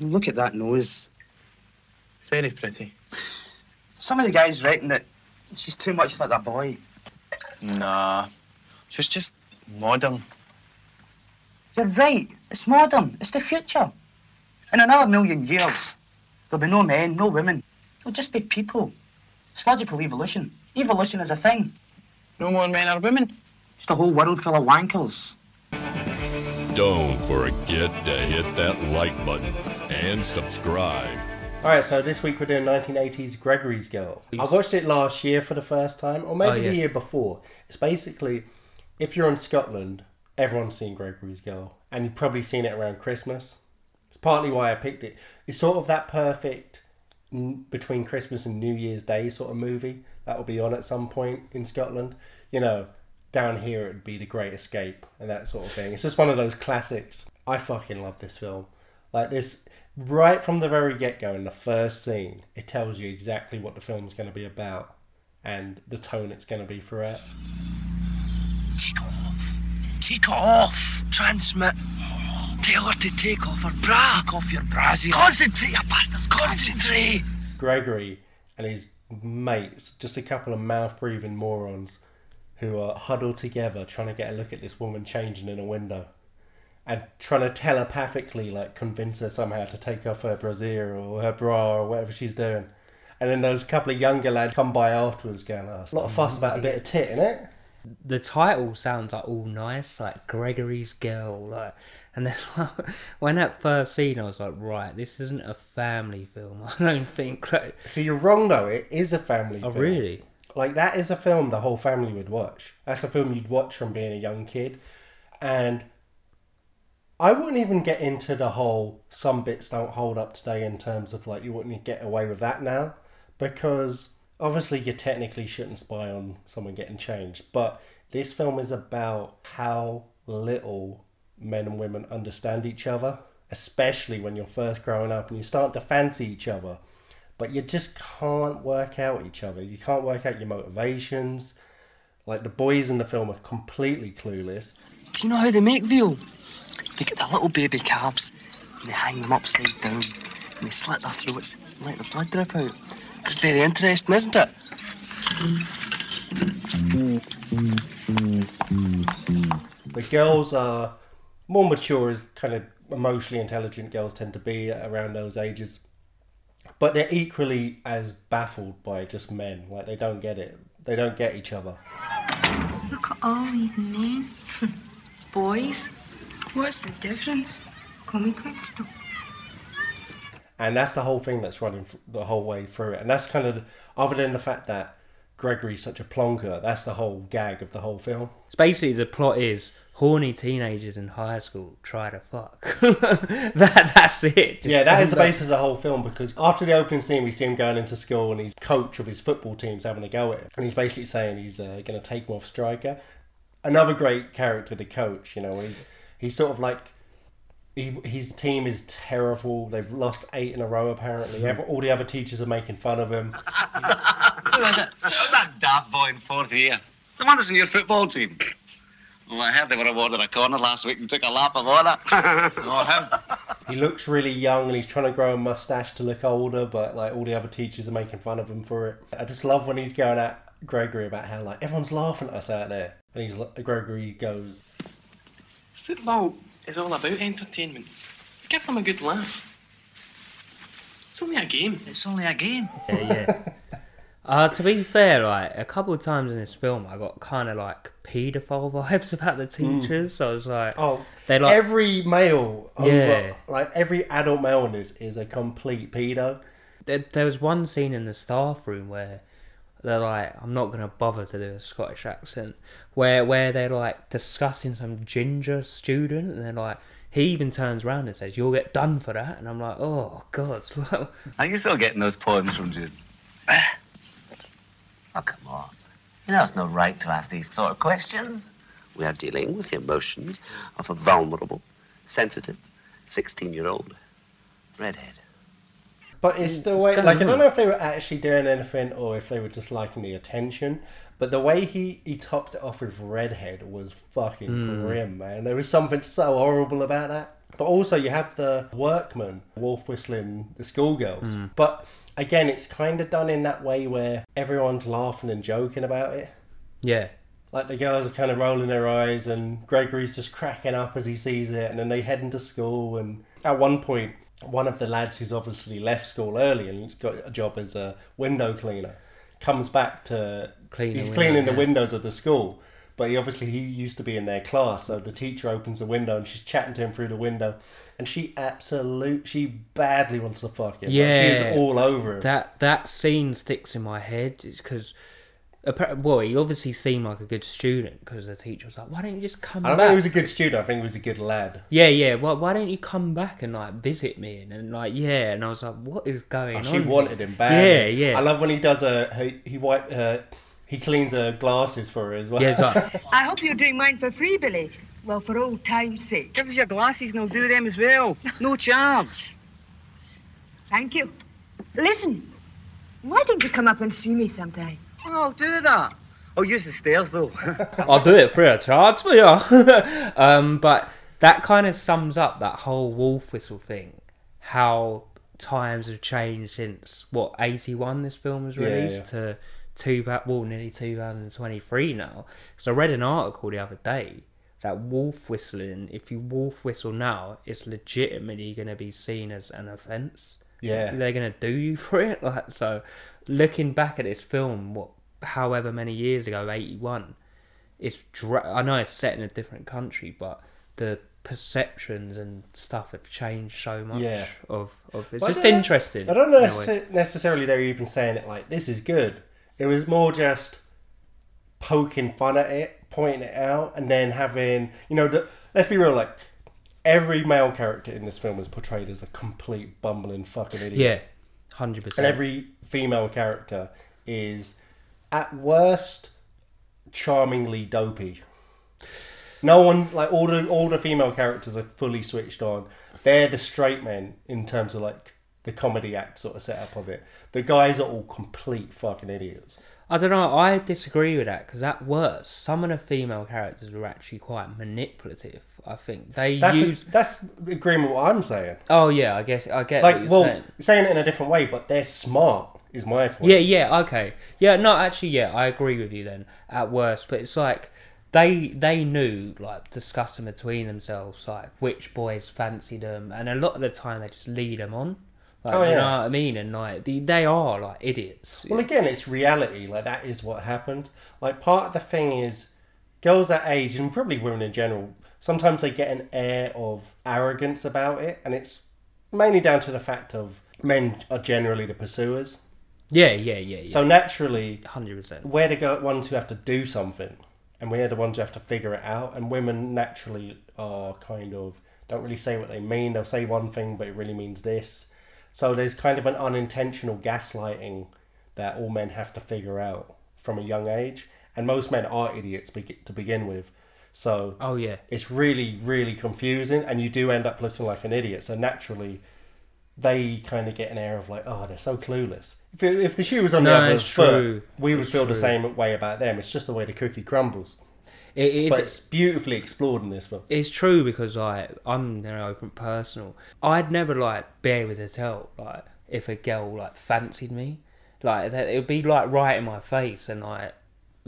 Look at that nose. Very pretty. Some of the guys reckon that she's too much like that boy. Nah. She's just modern. You're right. It's modern. It's the future. In another million years, there'll be no men, no women. It'll just be people. It's logical evolution. Evolution is a thing. No more men or women. It's the whole world full of wankers. Don't forget to hit that like button and subscribe. Alright, so this week we're doing 1980s Gregory's Girl. I watched it last year for the first time, or maybe Oh, yeah. the year before. It's basically, if you're in Scotland, everyone's seen Gregory's Girl, and you've probably seen it around Christmas. It's partly why I picked it. It's sort of that perfect between Christmas and New Year's Day sort of movie that will be on at some point in Scotland. You know, down here it would be The Great Escape and that sort of thing. It's just one of those classics. I fucking love this film. Like this, right from the very get go in the first scene, it tells you exactly what the film's going to be about and the tone it's going to be for throughout. Take off. Take off. Transmit. Tell her to take off her bra. Take off your brassiere. Concentrate, you bastards. Concentrate. Gregory and his mates, just a couple of mouth breathing morons who are huddled together trying to get a look at this woman changing in a window and trying to telepathically like convince her somehow to take off her brassiere or her bra or whatever she's doing. And then those couple of younger lads come by afterwards going, oh, a lot of fuss about a bit of tit, innit? the title sounds like all nice, like Gregory's Girl, like. And then when that first scene, I was like, right, this isn't a family film. I don't think. Like, So you're wrong though, it is a family oh, film. really? Like that is a film the whole family would watch. That's a film you'd watch from being a young kid. And I wouldn't even get into the whole some bits don't hold up today in terms of like you wouldn't get away with that now because obviously you technically shouldn't spy on someone getting changed, but this film is about how little men and women understand each other, especially when you're first growing up and you start to fancy each other but you just can't work out each other. You can't work out your motivations. Like the boys in the film are completely clueless. Do you know how they make veal? They get the little baby calves and they hang them upside down and they slit their throats and let the blood drip out. It's very interesting, isn't it? The girls are more mature as kind of emotionally intelligent girls tend to be around those ages. But they're equally as baffled by just men. Like they don't get it. They don't get each other. Look at all these men. Boys. What's the difference? Call me Quickstop. and that's the whole thing that's running the whole way through it. And that's kind of other than the fact that Gregory's such a plonker, that's the whole gag of the whole film. It's basically, the plot is horny teenagers in high school try to fuck. that that's it. Just Yeah, that is the sums up- basis of the whole film because after the opening scene, we see him going into school and his coach of his football team's having a go at him. And he's basically saying he's uh, going to take him off striker. Another great character, the coach, you know, he's, he's sort of like. He, his team is terrible. They've lost eight in a row, apparently. Hmm. Every, all the other teachers are making fun of him. Who is it? That daft boy in fourth year. The one that's in your football team. Oh, I heard they were awarded a corner last week and took a lap of honour. oh, him. He looks really young and he's trying to grow a mustache to look older, but like all the other teachers are making fun of him for it. I just love when he's going at Gregory about how like everyone's laughing at us out there, and he's Gregory goes, Football is all about entertainment. Give them a good laugh. It's only a game. It's only a game. Yeah, yeah. Uh, to be fair, like a couple of times in this film, I got kind of like paedophile vibes about the teachers. So I was like, "Oh, they like every male, over, Yeah. like every adult male in this is a complete pedo." there, there was one scene in the staff room where they're like, I'm not gonna bother to do a Scottish accent, where where they're like discussing some ginger student, and they're like, he even turns around and says, "You'll get done for that," and I'm like, oh god. Are you still getting those poems from Jude? Oh, come on. You know, it's no right to ask these sort of questions. We are dealing with the emotions of a vulnerable, sensitive, 16 year old redhead. But it's the It's way, like, I don't know if they were actually doing anything or if they were just liking the attention. But the way he, he topped it off with Redhead was fucking Mm. grim, man. There was something so horrible about that. But also, you have the workmen, wolf whistling the schoolgirls. Mm. But again, it's kind of done in that way where everyone's laughing and joking about it. Yeah. Like the girls are kind of rolling their eyes, and Gregory's just cracking up as he sees it, and then they head into school. And at one point, one of the lads who's obviously left school early and got a job as a window cleaner comes back to Clean he's window, cleaning the windows of the school. But he obviously he used to be in their class, so the teacher opens the window and she's chatting to him through the window, and she absolute she badly wants to fuck him. Yeah. she is all over him. That that scene sticks in my head it's because, well, he obviously seemed like a good student because the teacher was like, "Why don't you just come back? I don't back?" think he was a good student. I think he was a good lad. yeah, yeah. Well, why don't you come back and like visit me? And, and like, yeah. And I was like, "What is going Oh, on?" she wanted him back. Yeah, yeah. I love when he does a he, he wipe uh, he cleans her glasses for her as well. Yeah, it's like, I hope you're doing mine for free, Billy. Well, for old time's sake. Give us your glasses and I'll do them as well. No charge. Thank you. Listen, why don't you come up and see me sometime? I'll do that. I'll use the stairs though. I'll do it free of charge for you. um, but that kind of sums up that whole wolf whistle thing. How times have changed since what eighty one this film was released yeah. to two well nearly two thousand twenty three now. Because I read an article the other day that wolf whistling, if you wolf whistle now, it's legitimately going to be seen as an offence. Yeah. they're going to do you for it. Like so, looking back at this film, what however many years ago, eighty one it's dra- I know it's set in a different country, but the perceptions and stuff have changed so much. Yeah. Of of it's I just don't interesting. I don't know in a way. necess- necessarily they're even saying it like this is good. It was more just poking fun at it, pointing it out, and then having you know the let's be real, like every male character in this film is portrayed as a complete bumbling fucking idiot. Yeah, hundred percent. And every female character is at worst charmingly dopey. No one like all the all the female characters are fully switched on. They're the straight men in terms of like the comedy act sort of setup of it. The guys are all complete fucking idiots. I don't know. I disagree with that because at worst, some of the female characters were actually quite manipulative. I think they That's a- use. that's agreeing with what I'm saying. Oh yeah, I guess I get Like, well, saying. saying it in a different way, but they're smart. Is my point. Yeah, yeah, okay. Yeah, no, actually, yeah, I agree with you then, at worst. But it's like, they they knew, like, discussing between themselves, like, which boys fancy them. And a lot of the time, they just lead them on. Like, Oh, you know what I mean? And, like, they, they are, like, idiots. Well, again, it's reality. Like that is what happened. Like part of the thing is, girls that age and probably women in general, sometimes they get an air of arrogance about it, and it's mainly down to the fact of men are generally the pursuers. Yeah, yeah, yeah, yeah. So naturally, 100%. we're the go- ones who have to do something, and we're the ones who have to figure it out. And women naturally are kind of don't really say what they mean. They'll say one thing, but it really means this. So there's kind of an unintentional gaslighting that all men have to figure out from a young age, and most men are idiots to begin with. So Oh, yeah. it's really really confusing, and you do end up looking like an idiot. So naturally, they kind of get an air of like, oh, they're so clueless. If, it, if the shoe was on the other foot, true. we would It's feel the same way about them. It's just the way the cookie crumbles. It is. but it's beautifully explored in this film. It's true because like I'm you know open personal. I'd never like be able to tell like if a girl like fancied me, like that it would be like right in my face and like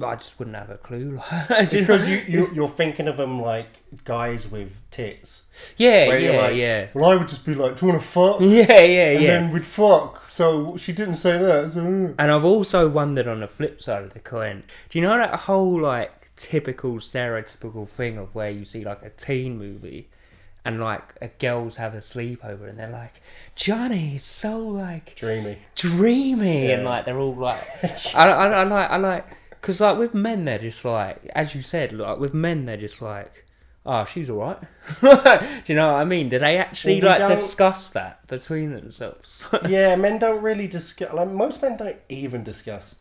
I just wouldn't have a clue. It's because you, you you're thinking of them like guys with tits. Yeah, yeah, like, yeah. Well, I would just be like, "Do you want to fuck?" Yeah, yeah, and yeah. And then we'd fuck. So she didn't say that. So, uh. And I've also wondered on the flip side of the coin. Do you know that whole like typical stereotypical thing of where you see like a teen movie and like a girls have a sleepover and they're like Johnny is so like dreamy, dreamy, and like they're all like I, I, I like I like because like with men they're just like as you said like with men they're just like oh she's alright. Do you know what I mean? Do they actually Well, we like don't- discuss that between themselves? yeah, men don't really discuss. Like most men don't even discuss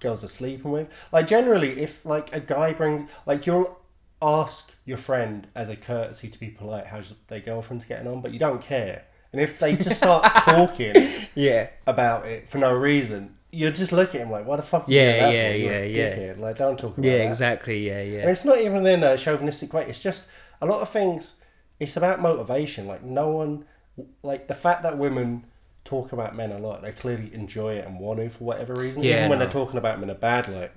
girls are sleeping with. Like generally, if like a guy brings like you'll ask your friend as a courtesy to be polite how's their girlfriend's getting on, but you don't care. And if they just start talking, yeah, about it for no reason, you just look at him like, "What the fuck?" Are you Yeah, doing that yeah, for? You're a yeah, yeah. dickhead. Like, don't talk about yeah, that. exactly. Yeah, yeah. And it's not even in a chauvinistic way. It's just a lot of things it's about motivation. Like no one, like the fact that women talk about men a lot, they clearly enjoy it and want to for whatever reason. Yeah, even when no. they're talking about them in a bad light.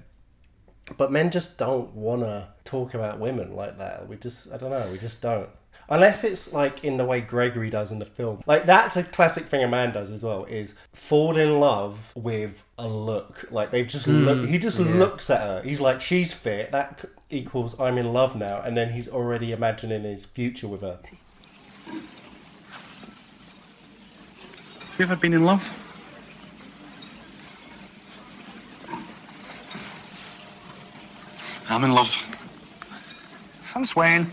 But men just don't want to talk about women like that. We just, I don't know, we just don't. Unless it's like in the way Gregory does in the film. Like that's a classic thing a man does as well is fall in love with a look. Like they've just Mm, look he just yeah. looks at her. He's like she's fit. That equals I'm in love now and then he's already imagining his future with her. Have you ever been in love? I'm in love. Since when?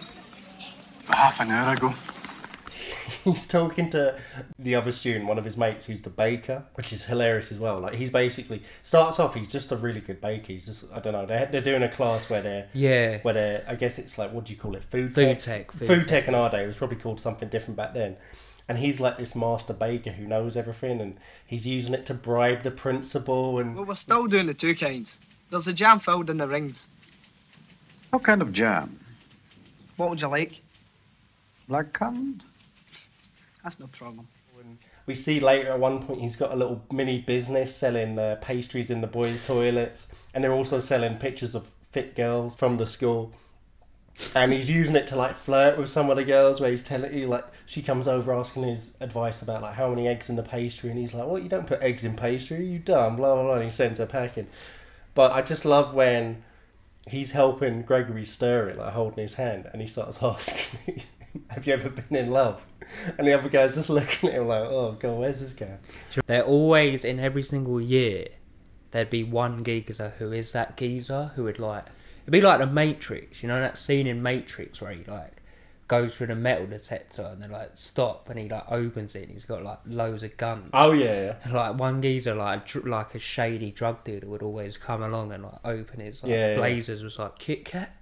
About half an hour ago. he's talking to the other student, one of his mates, who's the baker, which is hilarious as well. Like he's basically starts off, he's just a really good baker. He's just I don't know. They're, they're doing a class where they're Yeah. where they're I guess it's like what do you call it? Food Food tech. tech, Food, food tech tech, in our day it was probably called something different back then. And he's like this master baker who knows everything, and he's using it to bribe the principal. And Well, we're still doing the two kinds. There's the jam filled in the rings. What kind of jam? What would you like? Black currant? That's no problem. We see later at one point he's got a little mini business selling uh, pastries in the boys' toilets, and they're also selling pictures of fit girls from the school. And he's using it to like flirt with some of the girls, where he's telling you like she comes over asking his advice about like how many eggs in the pastry, and he's like, "What? You don't put eggs in pastry? You dumb?" Blah blah blah. And he sends her packing. But I just love when he's helping Gregory stir it, like holding his hand, and he starts asking, "Have you ever been in love?" And the other guy's just looking at him like, "Oh god, where's this guy?" They're always in every single year. There'd be one geezer who is that geezer who would like. It'd be like the Matrix, you know that scene in Matrix where he like goes through the metal detector and they like stop and he like opens it and he's got like loads of guns. Oh, yeah, yeah. Like one geezer like dr- like a shady drug dealer would always come along and like open his like, Yeah, yeah. blazers was like Kit Kat.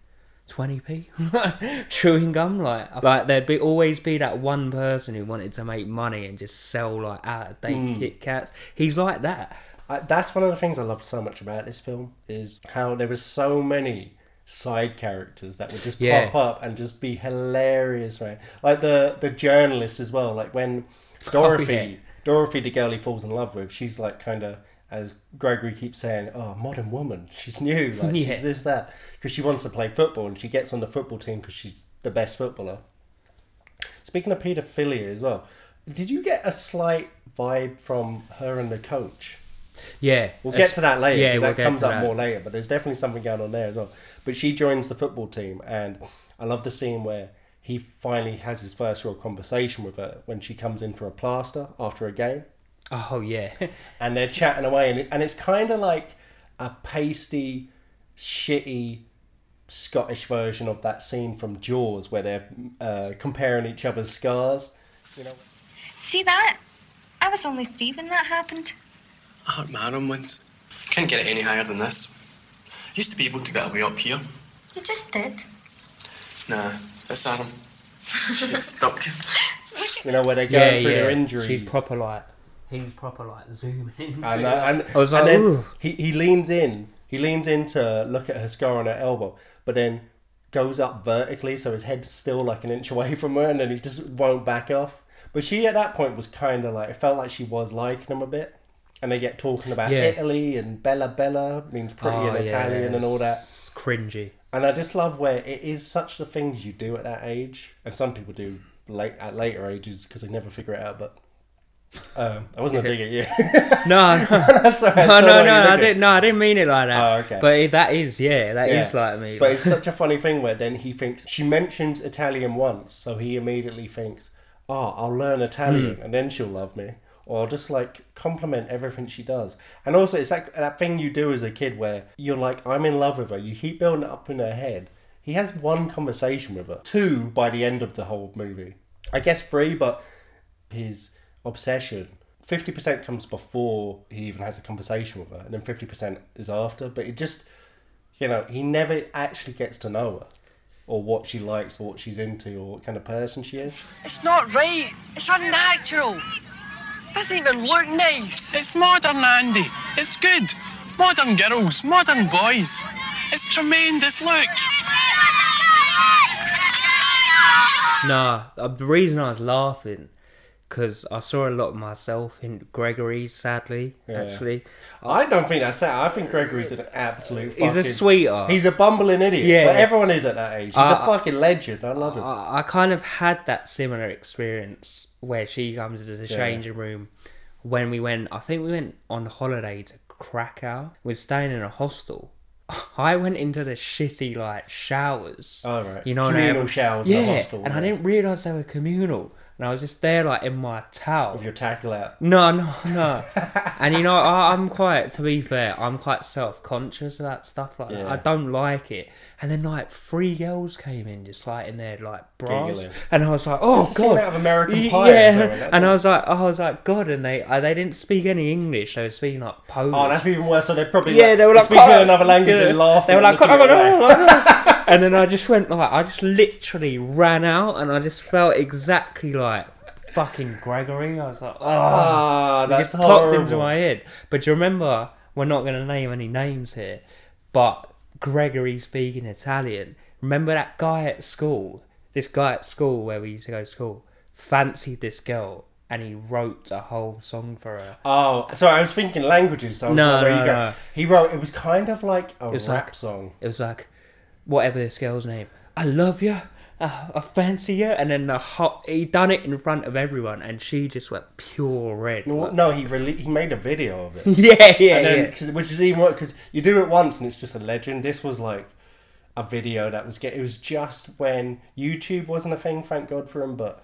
20p chewing gum like like there'd be always be that one person who wanted to make money and just sell like out of date Mm. Kit Kats he's like that I, that's one of the things I love so much about this film is how there was so many side characters that would just Yeah. pop up and just be hilarious, man. Like the the journalist as well. Like when Dorothy, Oh, yeah. Dorothy, the girl he falls in love with, she's like kind of as Gregory keeps saying, "Oh, modern woman. She's new. Like Yeah. she's this that." Because she wants to play football and she gets on the football team because she's the best footballer. Speaking of paedophilia as well, did you get a slight vibe from her and the coach? Yeah, We'll get to that later yeah, because we'll that comes up that. more later. But there's definitely something going on there as well. But she joins the football team, and I love the scene where he finally has his first real conversation with her when she comes in for a plaster after a game. Oh yeah, and they're chatting away, and, it, and it's kind of like a pasty, shitty Scottish version of that scene from Jaws where they're uh, comparing each other's scars. You know. See that? I was only three when that happened. I hurt my arm once. Can't get it any higher than this. Used to be able to get away up here. You just did. Nah, it's this arm. It's stuck. You know where they're going through their injuries. She's proper like he's proper like zooming in. And, uh, and, I was like, and then "Ooh." he, he leans in. He leans in to look at her scar on her elbow, but then goes up vertically, so his head's still like an inch away from her, and then he just won't back off. But she at that point was kind of like it felt like she was liking him a bit, and they get talking about Yeah. Italy and Bella Bella means pretty Oh, in Italian yeah, and all that. it's cringy. And I just love where it is such the things you do at that age, and some people do late at later ages because they never figure it out. But um, I wasn't a dig at you. No, no, That's all right, no, no, no, I didn't. No, I didn't mean it like that. Oh, okay. But that is, yeah, that is Yeah. like me. But it's such a funny thing where then he thinks she mentions Italian once, so he immediately thinks, "Oh, I'll learn Italian, Hmm. and then she'll love me." Or I'll just like compliment everything she does. And also, it's like that thing you do as a kid where you're like, "I'm in love with her." You keep building it up in her head. He has one conversation with her, two by the end of the whole movie. I guess three, but his obsession. 50% comes before he even has a conversation with her, and then 50% is after. But it just, you know, he never actually gets to know her, or what she likes, or what she's into, or what kind of person she is. It's not right. It's unnatural. Doesn't even look nice. It's modern, Andy. It's good. Modern girls, modern boys. It's tremendous. Look. Nah, uh, the reason I was laughing because I saw a lot of myself in Gregory. Sadly, Yeah. actually, I don't think that's that. I think Gregory's an absolute. He's a fucking- sweetheart. He's a bumbling idiot. Yeah. but everyone is at that age. He's a Uh, fucking legend. I love him. I, I kind of had that similar experience where she comes into the Yeah. changing room when we went. I think we went on holiday to Krakow. We're staying in a hostel. I went into the shitty like showers. Oh, right. you know, Communal I- showers in Yeah, a hostel, and I didn't realize they were communal. And I was just there, like in my towel. With your tackle out. No, no, no. and you know, I, I'm quite, to be fair, I'm quite self conscious about stuff like that. I don't like it. And then, like, three girls came in just like in their like bras. Giggling. And I was like, oh, God. out of American Pie Yeah. something, And I was like, I was like, God. And they uh, they didn't speak any English. They were speaking like Polish. Oh, that's even worse. So they're probably yeah, like, they were like speaking "Come another language Yeah. and laughing. They were like, and looking "Come on, away. and then I just went like, I just literally ran out, and I just felt exactly like fucking Gregory. I was like, oh, it that's just popped into my head. But do you remember? We're not going to name any names here, but Gregory speaking Italian. Remember that guy at school? This guy at school where we used to go to school fancied this girl. And he wrote a whole song for her. Oh, sorry, I was thinking languages. So I was No, like, where no, you go. no. He wrote. It was kind of like a rap like- song. It was like, whatever this girl's name, I love you, I fancy you, and then the hot, he done it in front of everyone, and she just went pure red. No, like- no, he rele- he made a video of it. Yeah, yeah, and then, yeah. 'cause- Which is even worse because you do it once and it's just a legend. This was like a video that was get. It was just when YouTube wasn't a thing. Thank God for him, but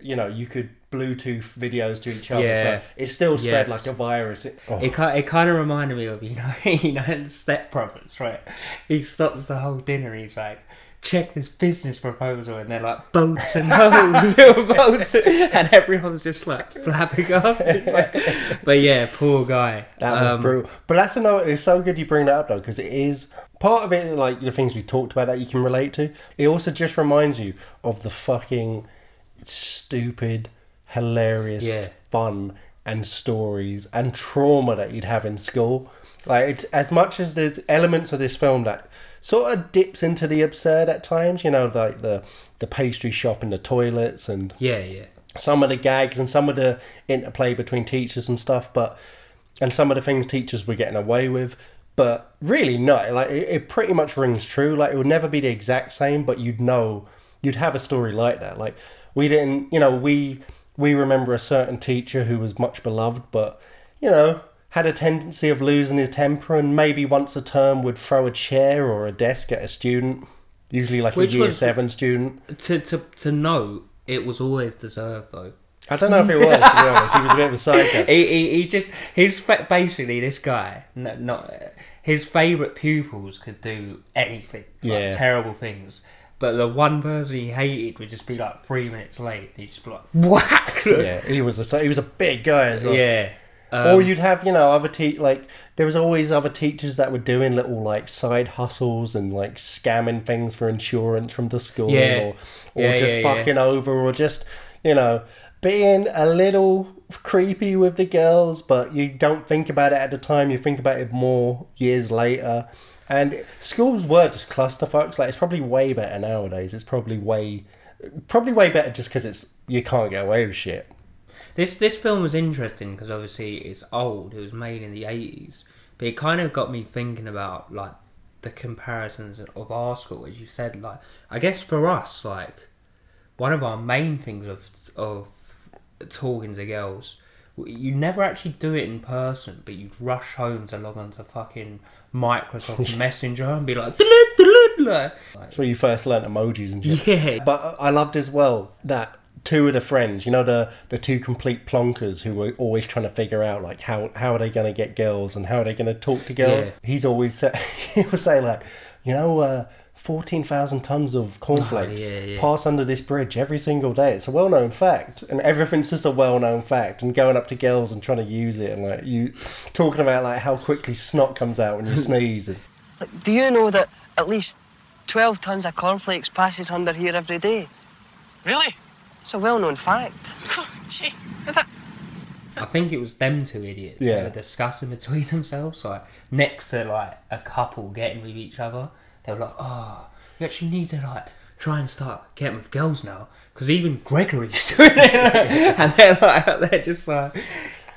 you know you could Bluetooth videos to each other, Yeah. so it still spread Yes. like a virus. It, oh. It kind, it kind of reminded me of you know you know Step Brothers right. He stops the whole dinner. He's like, check this business proposal, and they're like boats and hoes, boats, and everyone's just like flabbergasted. Like, but yeah, poor guy. That was Um, brutal. But that's another. It's so good you bring that up though, because it is part of it. Like the things we talked about that you can relate to. It also just reminds you of the fucking stupid, hilarious Yeah. fun and stories and trauma that you'd have in school. Like it's, as much as there's elements of this film that sort of dips into the absurd at times. You know, like the the pastry shop and the toilets and Yeah, yeah. some of the gags and some of the interplay between teachers and stuff, but and some of the things teachers were getting away with. But really, no, like it, it pretty much rings true. Like it would never be the exact same, but you'd know you'd have a story like that. Like we didn't, you know, we we remember a certain teacher who was much beloved, but you know had a tendency of losing his temper and maybe once a term would throw a chair or a desk at a student, usually like Which a year was- seven student. To to to know it was always deserved though. I don't know if it was, to be honest. He was a bit of a psycho. he, he, he just his basically this guy no, not his favorite pupils could do anything like Yeah. terrible things but the one person he hated would just be like three minutes late he'd just be like whack yeah, he was a he was a big guy as well. Yeah. or Um, you'd have you know other te- like there was always other teachers that were doing little like side hustles and like scamming things for insurance from the school Yeah. or or Yeah, just yeah, yeah. fucking over or just you know being a little creepy with the girls but you don't think about it at the time you think about it more years later and schools were just clusterfucks like it's probably way better nowadays it's probably way probably way better just because it's you can't get away with shit This this film was interesting because obviously it's old. It was made in the eighties, but it kind of got me thinking about like the comparisons of our school, as you said. Like I guess for us, like one of our main things of of talking to girls, you never actually do it in person, but you'd rush home to log on to fucking Microsoft Messenger and be like. "Dulut, dulut," like- That's where you first learnt emojis and shit. Yeah. But I loved as well that two of the friends, you know, the the two complete plonkers who were always trying to figure out like how how are they going to get girls and how are they going to talk to girls. Yeah. He's always say, he would say like, you know, uh, fourteen thousand tons of cornflakes Oh, yeah, yeah. pass under this bridge every single day. It's a well known fact, and everything's just a well known fact. And going up to girls and trying to use it, and like you talking about like how quickly snot comes out when you sneeze. And, Like, do you know that at least 12 tons of cornflakes passes under here every day? Really? It's a well-known fact. Oh, gee, is that? I think it was them two idiots. Yeah. They were discussing between themselves, like next to like a couple getting with each other. They were like, "Oh, you actually need to like try and start getting with girls now because even Gregory's doing it, and they're like they're just like.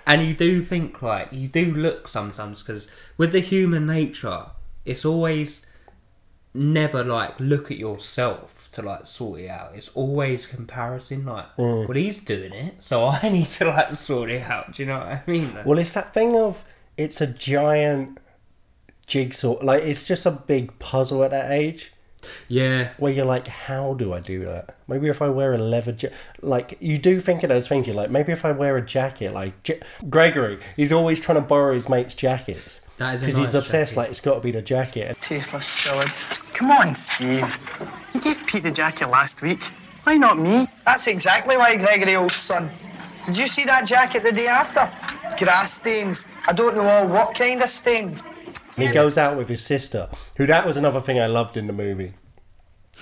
And you do think like you do look sometimes because with the human nature, it's always never like look at yourself to like sort it out. It's always comparison. Like, Mm. well, he's doing it, so I need to like sort it out. Do you know what I mean? Well, it's that thing of it's a giant jigsaw. Like it's just a big puzzle at that age. Yeah. Where you're like, how do I do that? Maybe if I wear a leather jacket, like you do think of those things. You're like, maybe if I wear a jacket, like J- Gregory, he's always trying to borrow his mate's jackets That is a because he's obsessed. jacket. Like it's got to be the jacket. Tasteless solids. Come on, Steve. You gave Pete the jacket last week. Why not me? That's exactly why, Gregory, old son. Did you see that jacket the day after? Grass stains. I don't know all what kind of stains. And he goes out with his sister, who that was another thing I loved in the movie.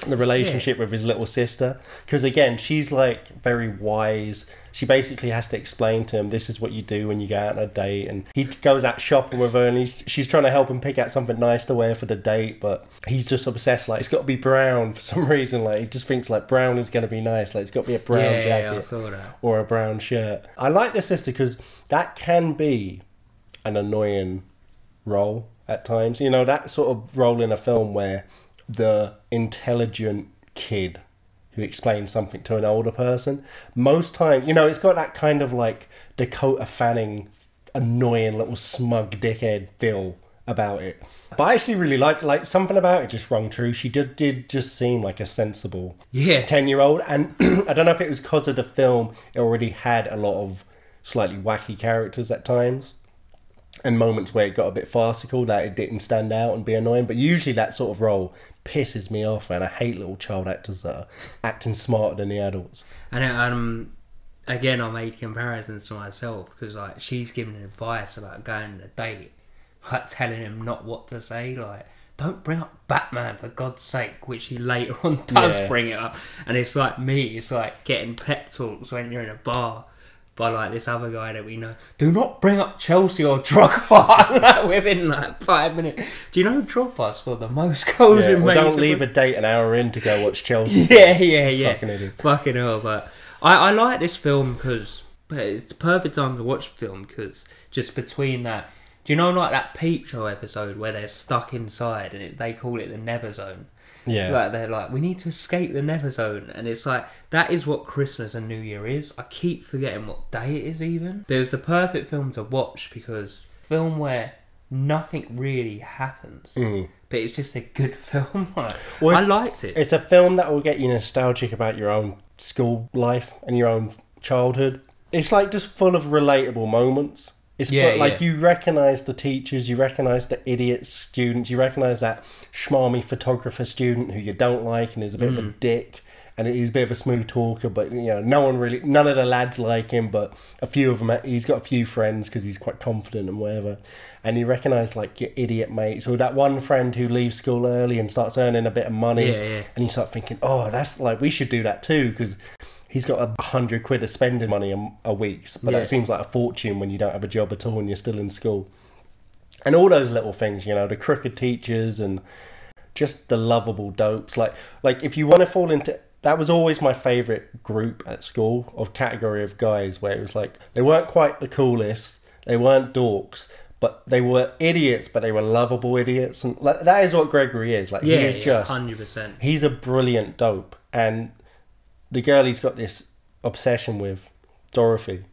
The relationship with his little sister. Because again, she's like very wise. She basically has to explain to him this is what you do when you go out on a date. And he goes out shopping with her and he's, she's trying to help him pick out something nice to wear for the date. But he's just obsessed. Like, it's got to be brown for some reason. Like, he just thinks like brown is going to be nice. Like, it's got to be a brown Yeah, yeah, jacket I saw that. or a brown shirt. I like the sister because that can be an annoying role at times. You know, that sort of role in a film where the intelligent kid who explains something to an older person. Most times, you know, it's got that kind of like Dakota Fanning annoying little smug dickhead feel about it. But I actually really liked like something about it just rung true. She did did just seem like a sensible Yeah. ten year old and I don't know if it was because of the film it already had a lot of slightly wacky characters at times and moments where it got a bit farcical that it didn't stand out and be annoying. But usually that sort of role pisses me off, and I hate little child actors that are acting smarter than the adults. And um, again, I made comparisons to myself because like she's giving advice about going on a date, like telling him not what to say, like don't bring up Batman for God's sake, which he later on does Yeah. bring it up. And it's like me, it's like getting pep talks when you're in a bar. By like this other guy that we know, do not bring up Chelsea or Drogba within like five minutes. Do you know Drogba scored the most goals Yeah, in well, don't leave a date an hour in to go watch Chelsea. yeah, yeah, yeah. Fucking idiot. Fucking hell, but I, I like this film because it's the perfect time to watch the film because just between that, do you know like that Peep Show episode where they're stuck inside and it, they call it the Never Zone? Yeah. Like they're like, we need to escape the Never Zone, and it's like that is what Christmas and New Year is. I keep forgetting what day it is even. But it the perfect film to watch because film where nothing really happens, Mm. but it's just a good film. Like, Well, I liked it. It's a film that will get you nostalgic about your own school life and your own childhood. It's like just full of relatable moments. It's Yeah, like yeah. you recognize the teachers, you recognize the idiot students, you recognize that schmarmy photographer student who you don't like and is a bit of a Mm. dick. And he's a bit of a smooth talker, but you know, no one really, none of the lads like him, but a few of them, he's got a few friends because he's quite confident and whatever. And you recognise like your idiot mates or that one friend who leaves school early and starts earning a bit of money. Yeah, yeah. And you start thinking, oh, that's like, we should do that too because he's got a hundred quid of spending money a, a week. But Yeah. that seems like a fortune when you don't have a job at all and you're still in school. And all those little things, you know, the crooked teachers and just the lovable dopes. Like, like if you want to fall into that was always my favorite group at school of category of guys where it was like they weren't quite the coolest, they weren't dorks, but they were idiots, but they were lovable idiots, and like, that is what Gregory is. Like Yeah, he is yeah, just 100%. He's a brilliant dope, and the girl he's got this obsession with, Dorothy.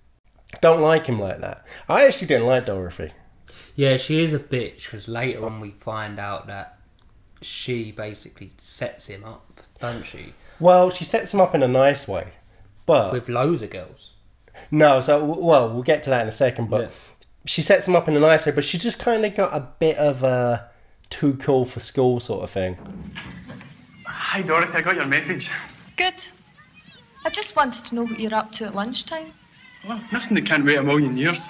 Don't like him like that. I actually didn't like Dorothy. Yeah, she is a bitch because later on we find out that she basically sets him up, doesn't she? Well, she sets him up in a nice way, but With loads of girls. No, so well, we'll get to that in a second. But Yeah. she sets him up in a nice way, but she just kind of got a bit of a too cool for school sort of thing. Hi, Dorothy. I got your message. Good. I just wanted to know what you're up to at lunchtime. Well, nothing that can't wait a million years.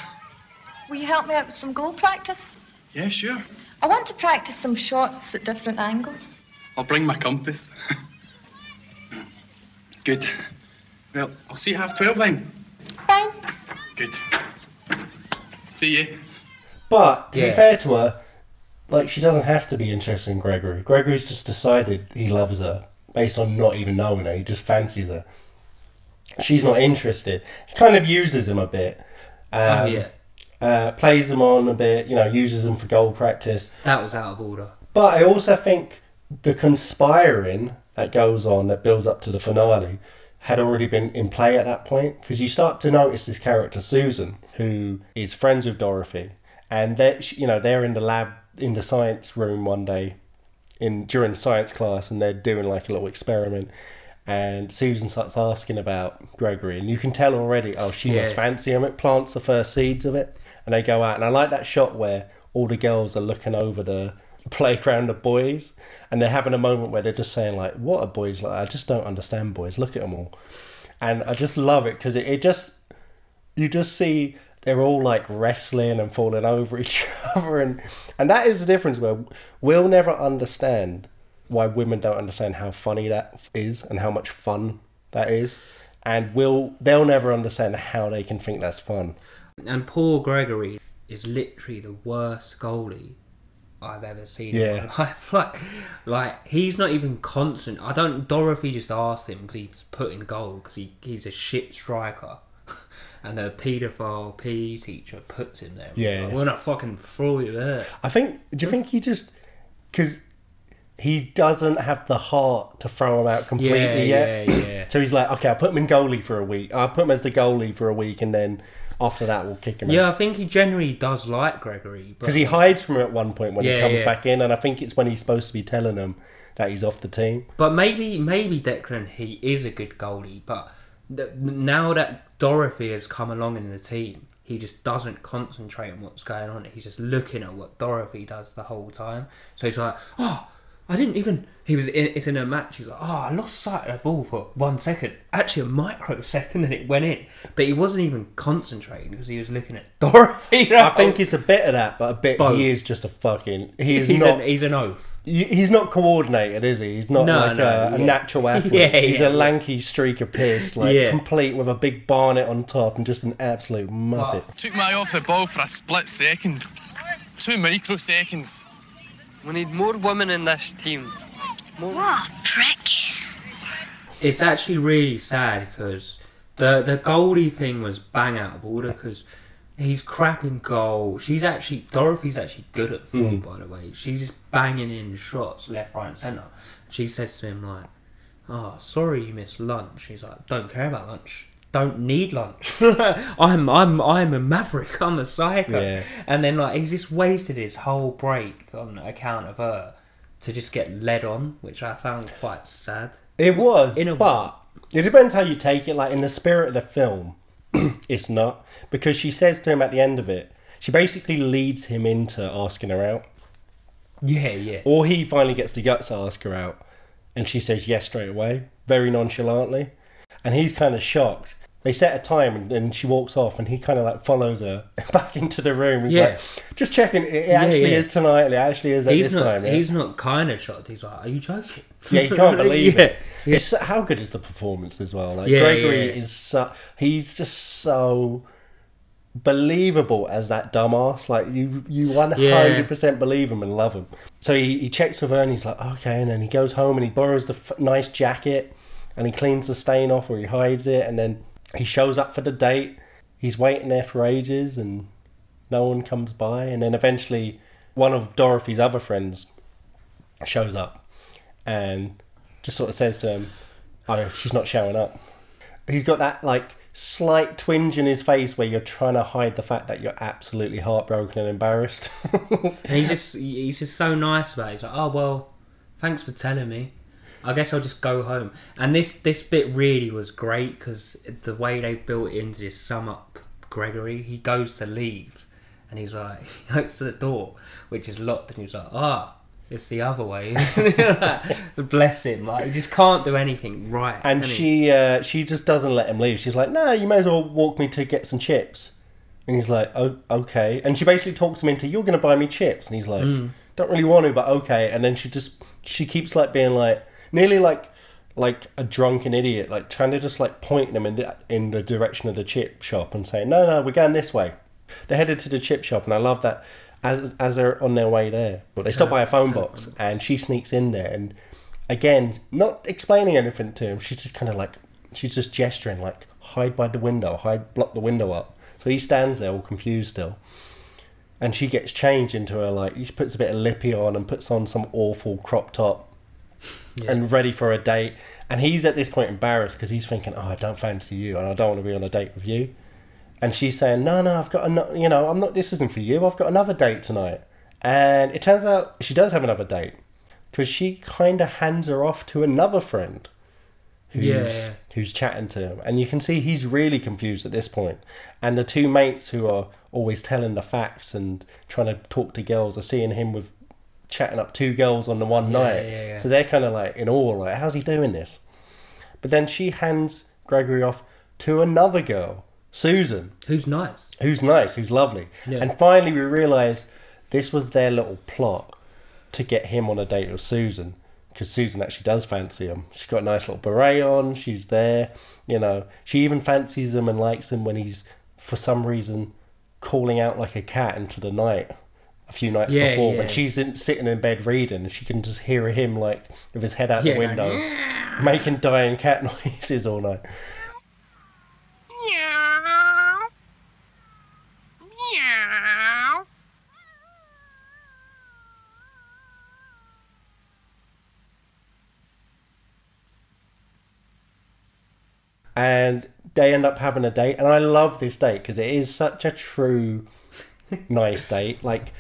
Will you help me out with some goal practice? Yeah, sure. I want to practice some shots at different angles. I'll bring my compass. Good. Well, I'll see you half twelve then. Fine. Good. See you. But to be fair to her, like she doesn't have to be interested in Gregory. Gregory's just decided he loves her, based on not even knowing her. He just fancies her. She's not interested. She kind of uses him a bit. Um, Oh, yeah. Uh, plays him on a bit, you know, uses him for goal practice. That was out of order. But I also think the conspiring that goes on that builds up to the finale had already been in play at that point because you start to notice this character Susan who is friends with Dorothy and they you know they're in the lab in the science room one day in during science class and they're doing like a little experiment and Susan starts asking about Gregory and you can tell already oh she must fancy him. It plants the first seeds of it and they go out. And I like that shot where all the girls are looking over the playground of boys and they're having a moment where they're just saying like what are boys like? I just don't understand boys. Look at them all. And I just love it because it, it just you just see they're all like wrestling and falling over each other. And and that is the difference where we'll never understand why women don't understand how funny that is and how much fun that is and we'll they'll never understand how they can think that's fun And Paul Gregory is literally the worst goalie I've ever seen in my life. Like, like he's not even constant. I don't. Dorothy just asked him because he's put in goal because he, he's a shit striker, and the paedophile PE teacher puts him there. Yeah. Like, we're not fucking throw you there. I think. Do you think he just because he doesn't have the heart to throw him out completely Yeah, yet? yeah, yeah. So he's like, okay, I'll put him in goalie for a week. I'll put him as the goalie for a week, and then after that, we'll kick him Yeah, out. I think he generally does like Gregory Because he hides from him at one point when he comes yeah. back in, and I think it's when he's supposed to be telling him that he's off the team. But maybe maybe Declan he is a good goalie, but th- now that Dorothy has come along in the team, he just doesn't concentrate on what's going on. He's just looking at what Dorothy does the whole time. So he's like, oh. I didn't even. He was in. It's in a match. He's like, oh, I lost sight of the ball for one second. Actually, a microsecond, and it went in. But he wasn't even concentrating because he was looking at Dorothy. I think it's a bit of that, but a bit Both. he is just a fucking. He is He's not. an- he's an oaf. He's not coordinated, is he? He's not No, like no, a, a natural athlete. Yeah, he's yeah. a lanky streak of piss, like Yeah. complete with a big barnet on top and just an absolute muppet. Took my eye off the ball for a split second. Two microseconds. We need more women in this team. More. What a prick. It's actually really sad because the the goalie thing was bang out of order because he's crap in goal. She's actually Dorothy's actually good at football, Mm. by the way. She's just banging in shots left, right, and centre. She says to him like, "Oh, sorry, you missed lunch." He's like, "Don't care about lunch." Don't need lunch. I'm I'm I'm a maverick. I'm a psycho. Yeah. And then like he's just wasted his whole break on account of her to just get led on, which I found quite sad. It was, In a- but it depends how you take it. Like in the spirit of the film, it's not because she says to him at the end of it. She basically leads him into asking her out, Yeah, yeah. or he finally gets the guts to ask her out, and she says yes straight away, very nonchalantly, and he's kind of shocked. They set a time, and, and she walks off, and he kind of like follows her back into the room. He's Yeah. like, just checking. It, it Yeah, actually yeah. is tonight, and it actually is at he's this not, time. yeah? He's not kind of shocked. He's like, "Are you joking?" Yeah, you can't believe Yeah, it. It's how good is the performance as well? Like Yeah, Gregory yeah. is so he's just so believable as that dumbass. Like you, you one hundred percent believe him and love him. So he, he checks with her and he's like, okay, and then he goes home and he borrows the f- nice jacket and he cleans the stain off or he hides it and then he shows up for the date. He's waiting there for ages and no one comes by and then eventually one of Dorothy's other friends shows up and just sort of says to him, "Oh, she's not showing up." He's got that like slight twinge in his face where you're trying to hide the fact that you're absolutely heartbroken and embarrassed. And just he's just so nice about it. He's like, "Oh well, thanks for telling me. I guess I'll just go home." And this this bit really was great because the way they built it in to sum up Gregory. He goes to leave, and he's like, he at the door, which is locked, and he's like, "Ah." It's the other way. Bless him. Like he just can't do anything right. and she uh, she just doesn't let him leave. She's like, "No, you may as well walk me to get some chips." And he's like, "Oh, okay." And she basically talks him into, "You're going to buy me chips." And he's like, Mm. "Don't really want to, but okay." And then she just she keeps like being like nearly like like a drunken idiot, like trying to just like point them in the in the direction of the chip shop and saying, "No, no, we're going this way." They're headed to the chip shop, and I love that as as they're on their way there. But they stop by a phone box, and she sneaks in there, and again, not explaining anything to him. She's just kind of like, she's just gesturing, like, hide by the window, hide, block the window up. So he stands there all confused still. And she gets changed into her, like, she puts a bit of lippy on and puts on some awful crop top and ready for a date. And he's at this point embarrassed because he's thinking, oh, I don't fancy you and I don't want to be on a date with you. And she's saying, no, no, I've got another, you know, I'm not, this isn't for you. I've got another date tonight. And it turns out she does have another date because she kind of hands her off to another friend who's, Yeah. who's chatting to him. And you can see he's really confused at this point. And the two mates who are always telling the facts and trying to talk to girls are seeing him with chatting up two girls on the one Yeah, night. yeah, yeah. So they're kind of like in awe, like, how's he doing this? But then she hands Gregory off to another girl, Susan. Who's nice. Who's nice, who's lovely. And finally, we realise this was their little plot to get him on a date with Susan. Because Susan actually does fancy him. She's got a nice little beret on, she's there, you know. She even fancies him and likes him when he's, for some reason, calling out like a cat into the night a few nights Yeah, before yeah. when she's in, sitting in bed reading and she can just hear him like with his head out Yeah, the window making dying cat noises all night. And they end up having a date and i love this date because it is such a true nice date like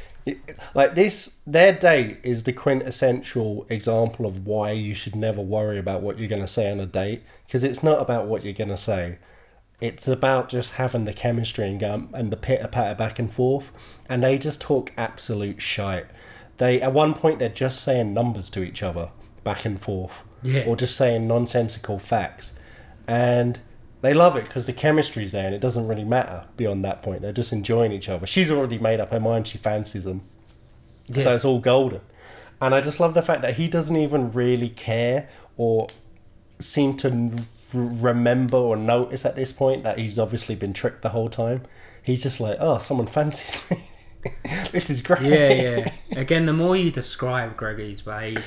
like this their date is the quintessential example of why you should never worry about what you're going to say on a date because it's not about what you're going to say. It's about just having the chemistry and um, and the pitter patter back and forth and they just talk absolute shite. They at one point they're just saying numbers to each other back and forth Yeah. or just saying nonsensical facts. And they love it because the chemistry's there and it doesn't really matter beyond that point. They're just enjoying each other. She's already made up her mind. She fancies him so it's all golden. And i just love the fact that he doesn't even really care or seem to remember or notice at this point that he's obviously been tricked the whole time. He's just like oh someone fancies me. This is great. Yeah, yeah. Again, the more you describe Gregory's behaviour,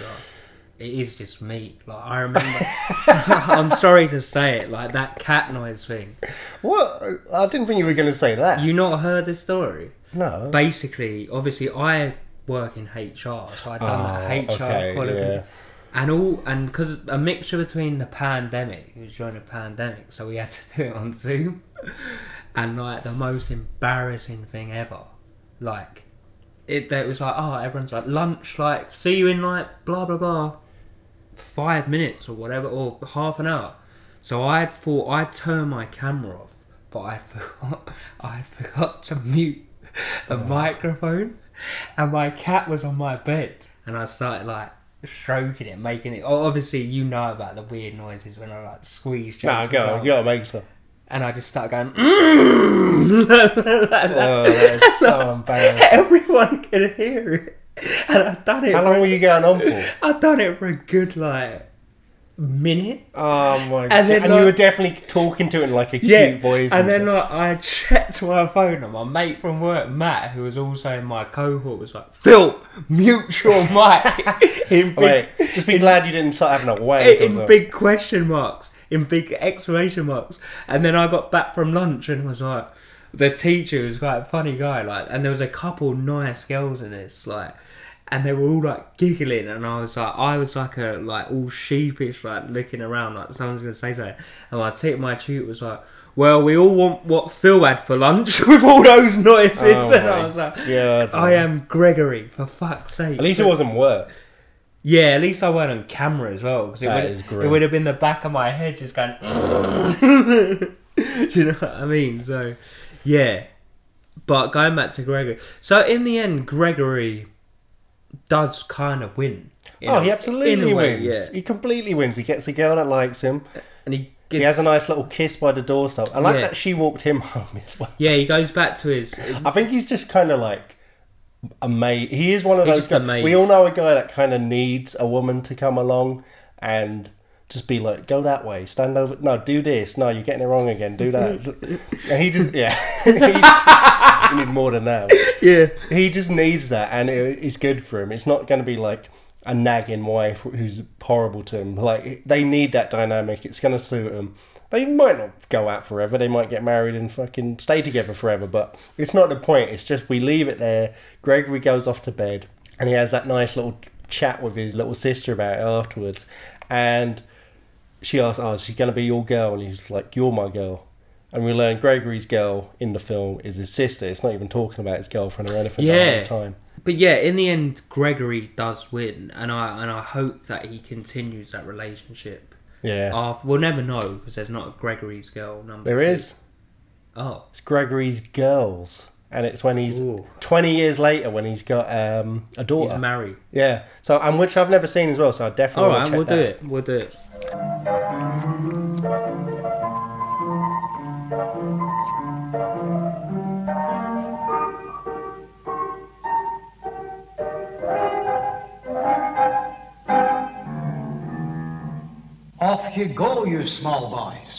it is just meat. Like I remember, I'm sorry to say it, like that cat noise thing. what i didn't think you were going to say that You not heard this story? no Basically, obviously, I work in HR, so I'd done that Oh, HR okay, qualification. yeah. And all and because a mixture between the pandemic, it was during the pandemic, so we had to do it on Zoom, and like the most embarrassing thing ever, like it. That was like, oh, everyone's like lunch, like see you in like blah blah blah, five minutes or whatever, or half an hour. So I had thought I'd turn my camera off, but I forgot I forgot to mute the microphone, and my cat was on my bed, and I started like stroking it, making it. Oh, obviously you know about the weird noises when I like squeeze. Nah, go, you gotta make some. And I just started going. "Mm." Oh, that is so embarrassing. Everyone could hear it, and I've done it. How long were you going on for? I've done it for a good like minute. Oh my god! And And, then, you were definitely talking to it in like a cute yeah, voice. and then stuff. like I checked my phone, and my mate from work, Matt, who was also in my cohort, was like, "Phil, mute your mic." in big, Wait, just be glad you didn't start having a wank. in uh, big question marks, in big exclamation marks. And then I got back from lunch and was like, the teacher was quite a funny guy, like, and there was a couple nice girls in this, like, and they were all like giggling, and I was like, I was like a like all sheepish, like looking around, like someone's gonna say something, and my t- my tutor was like. Well, we all want what Phil had for lunch with all those noises, Oh and I was like, God. "I am Gregory, for fuck's sake." At least it wasn't work. Yeah, at least I weren't on camera as well because it That would is it would have been the back of my head just going. Do you know what I mean? So, yeah. But going back to Gregory, so in the end, Gregory does kind of win. Oh, in oh, a- he absolutely way, wins. Yeah, He completely wins. He gets a girl that likes him. and he He has a nice little kiss by the doorstep. I like Yeah. that she walked him home as well. yeah. He goes back to his. I think he's just kind of like a mate. He is one of He's those guys. mate. We all know a guy that kind of needs a woman to come along and just be like, go that way, stand over. No, do this. No, you're getting it wrong again. Do that. and he just, yeah. he just, you need more than that. Yeah. He just needs that, and it, it's good for him. It's not going to be like a nagging wife who's horrible to him. Like they need that dynamic. It's gonna suit them. They might not go out forever. They might get married and fucking stay together forever. But it's not the point. It's just we leave it there. Gregory goes off to bed, and he has that nice little chat with his little sister about it afterwards. And she asks, "Oh, is she gonna be your girl?" And he's like, "You're my girl." And we learn Gregory's girl in the film is his sister. It's not even talking about his girlfriend or anything Yeah. time. But yeah, in the end, Gregory does win, and I and I hope that he continues that relationship. Yeah. After, we'll never know because there's not a Gregory's girl number. There two. is. Oh. It's Gregory's girls. And it's when he's 20 years later when he's got um, a daughter. He's married. Yeah. So, and which I've never seen as well, so I definitely All want check we'll do that. it. We'll do it. Off you go, you small boys.